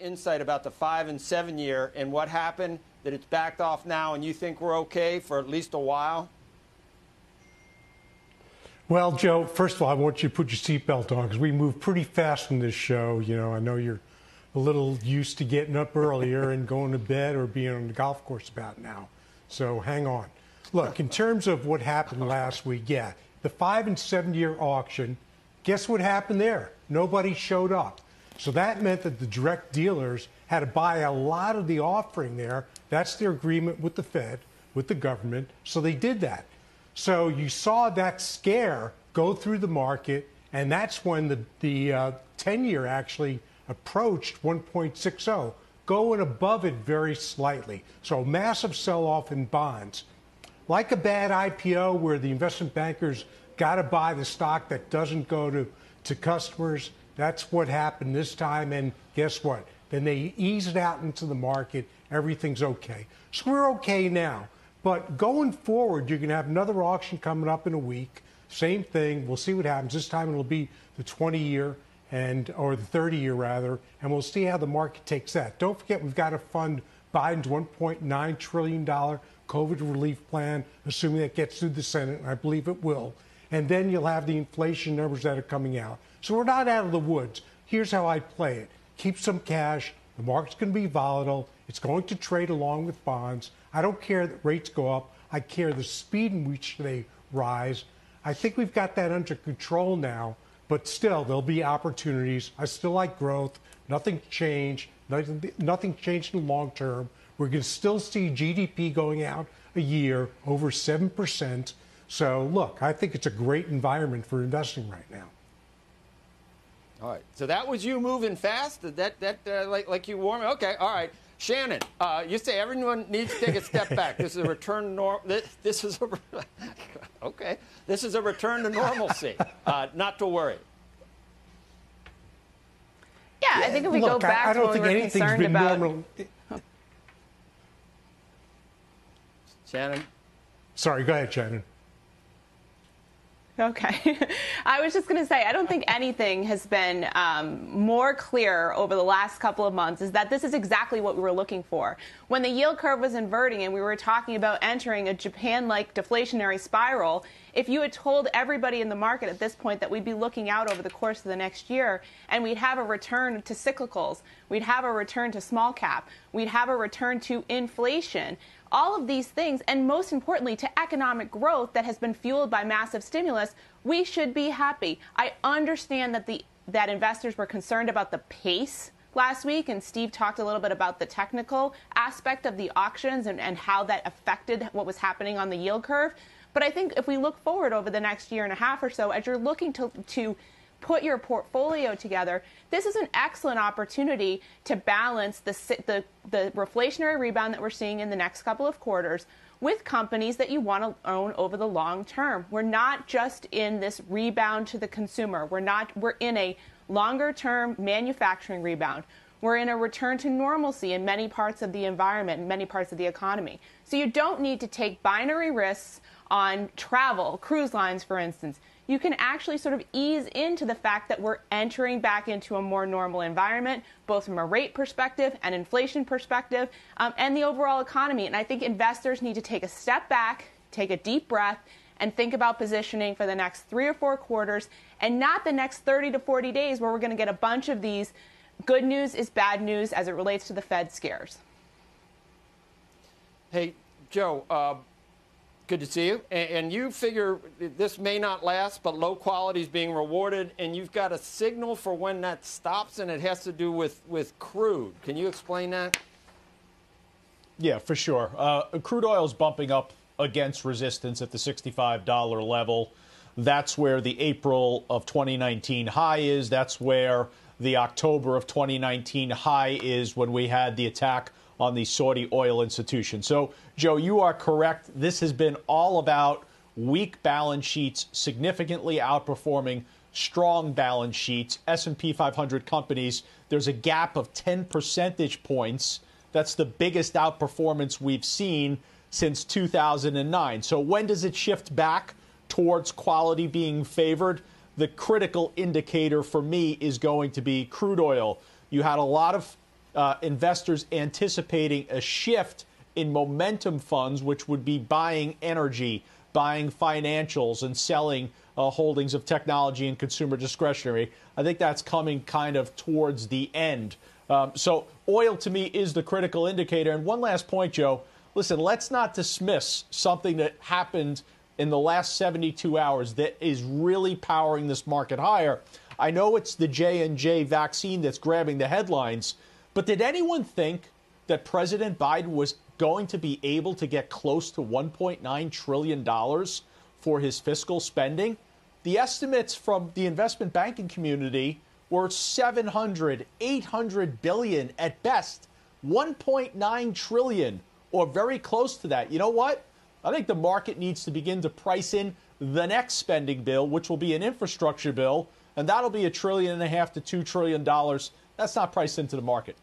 insight about the five and seven year and what happened, that it's backed off now, and you think we're okay for at least a while? Well, Joe, first of all, I want you to put your seatbelt on because we move pretty fast in this show. You know, I know you're a little used to getting up earlier and going to bed or being on the golf course about now. So hang on. Look, in terms of what happened last week, yeah, the five and seven year auction, guess what happened there? Nobody showed up. So that meant that the direct dealers had to buy a lot of the offering there. That's their agreement with the Fed, with the government. So they did that. So you saw that scare go through the market, and that's when the, the uh, 10 year actually approached 1.60, going above it very slightly. So massive sell off in bonds. Like a bad IPO where the investment bankers got to buy the stock that doesn't go to, to customers, that's what happened this time. And guess what? Then they ease it out into the market. Everything's okay. So we're okay now. But going forward, you're going to have another auction coming up in a week. Same thing. We'll see what happens. This time it'll be the 20 year and or the 30 year rather, and we'll see how the market takes that. Don't forget we've got to fund Biden's 1.9 trillion dollar COVID relief plan, assuming that gets through the Senate, and I believe it will. And then you'll have the inflation numbers that are coming out. So we're not out of the woods. Here's how I play it: keep some cash. The market's going to be volatile. It's going to trade along with bonds. I don't care that rates go up. I care the speed in which they rise. I think we've got that under control now, but still, there'll be opportunities. I still like growth. Nothing changed. Nothing, nothing changed in the long term. We're going to still see GDP going out a year over 7%. So, look, I think it's a great environment for investing right now. All right. So that was you moving fast. That that uh, like like you warm. Okay. All right. Shannon, uh, you say everyone needs to take a step back. This is a return to normal. This, this, is a okay. This is a return to normalcy. Uh, not to worry. Yeah, I think if we Look, go back I, I to don't what think we were concerned been about. normal. Shannon. Sorry, go ahead, Shannon. Okay. I was just going to say, I don't think anything has been um, more clear over the last couple of months is that this is exactly what we were looking for. When the yield curve was inverting and we were talking about entering a Japan like deflationary spiral, if you had told everybody in the market at this point that we'd be looking out over the course of the next year and we'd have a return to cyclicals, we'd have a return to small cap, we'd have a return to inflation, all of these things, and most importantly, to economic growth that has been fueled by massive stimulus, we should be happy. I understand that the that investors were concerned about the pace last week, and Steve talked a little bit about the technical aspect of the auctions and, and how that affected what was happening on the yield curve. But I think if we look forward over the next year and a half or so, as you're looking to to put your portfolio together, this is an excellent opportunity to balance the, the, the reflationary rebound that we're seeing in the next couple of quarters with companies that you want to own over the long term. We're not just in this rebound to the consumer. We're not we're in a longer term manufacturing rebound. We're in a return to normalcy in many parts of the environment, in many parts of the economy. So you don't need to take binary risks on travel, cruise lines, for instance you can actually sort of ease into the fact that we're entering back into a more normal environment, both from a rate perspective and inflation perspective, um, and the overall economy. And I think investors need to take a step back, take a deep breath, and think about positioning for the next three or four quarters and not the next 30 to 40 days where we're going to get a bunch of these good news is bad news as it relates to the Fed scares. Hey, Joe. Uh Good to see you. And, you figure this may not last, but low quality is being rewarded, and you've got a signal for when that stops, and it has to do with, with crude. Can you explain that? Yeah, for sure. Uh, crude oil is bumping up against resistance at the $65 level. That's where the April of 2019 high is. That's where the October of 2019 high is when we had the attack on the Saudi oil institution. So, Joe, you are correct. This has been all about weak balance sheets significantly outperforming strong balance sheets. S&P 500 companies, there's a gap of 10 percentage points. That's the biggest outperformance we've seen since 2009. So when does it shift back towards quality being favored? The critical indicator for me is going to be crude oil. You had a lot of uh, investors anticipating a shift in momentum funds, which would be buying energy, buying financials, and selling uh, holdings of technology and consumer discretionary. I think that's coming kind of towards the end. Um, so, oil to me is the critical indicator. And one last point, Joe. Listen, let's not dismiss something that happened in the last 72 hours that is really powering this market higher. I know it's the J&J vaccine that's grabbing the headlines, but did anyone think that President Biden was going to be able to get close to 1.9 trillion dollars for his fiscal spending? The estimates from the investment banking community were 700, 800 billion at best, 1.9 trillion or very close to that. You know what? I think the market needs to begin to price in the next spending bill, which will be an infrastructure bill, and that'll be a trillion and a half to two trillion dollars. That's not priced into the market.